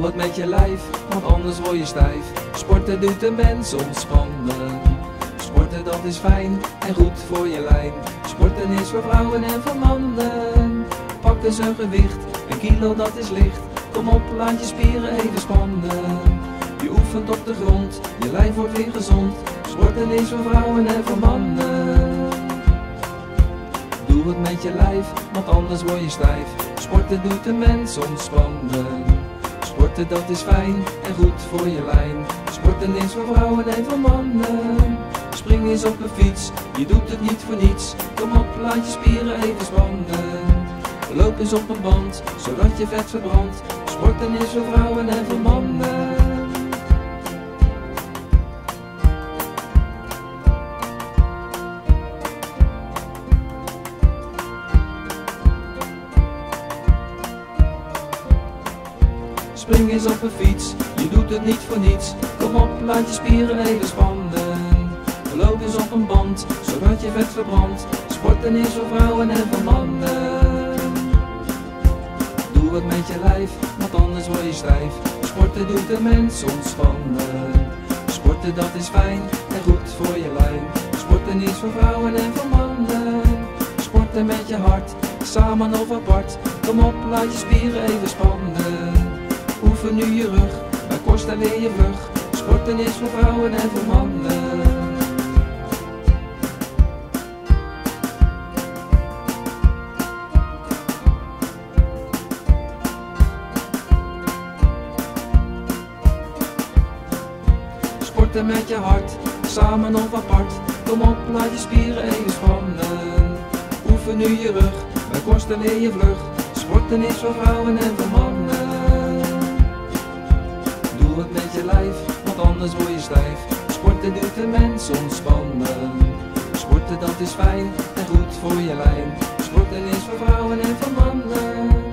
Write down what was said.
wat met je lijf, want anders word je stijf. Sporten doet de mens ontspannen. Sporten dat is fijn en goed voor je lijn. Sporten is voor vrouwen en voor mannen. Pak eens een gewicht, een kilo dat is licht. Kom op, laat je spieren even spannen. Je oefent op de grond, je lijf wordt weer gezond. Sporten is voor vrouwen en voor mannen. Doe het met je lijf, want anders word je stijf. Sporten doet de mens ontspannen. Sporten dat is fijn en goed voor je lijn. Sporten is voor vrouwen en voor mannen. Spring eens op een fiets, je doet het niet voor niets. Kom op, laat je spieren even spannen. Loop eens op een band, zodat je vet verbrandt. Sporten is voor vrouwen en Spring eens op een fiets, je doet het niet voor niets. Kom op, laat je spieren even spannen. Loop eens op een band, zodat je vet verbrandt. Sporten is voor vrouwen en voor mannen. Doe het met je lijf, want anders word je stijf. Sporten doet de mens ontspannen. Sporten dat is fijn en goed voor je lijn. Sporten is voor vrouwen en voor mannen. Sporten met je hart, samen of apart. Kom op, laat je spieren even spannen. Nu je rug, bij weer je vlug. Sporten is voor vrouwen en voor mannen. Sporten met je hart, samen of apart. Kom op, laat je spieren even spannen. Oefen nu je rug, bij kosten leer je vlug. Sporten is voor vrouwen en voor mannen het met je lijf, want anders word je stijf. Sporten doet de mens ontspannen. Sporten dat is fijn en goed voor je lijn. Sporten is voor vrouwen en voor mannen.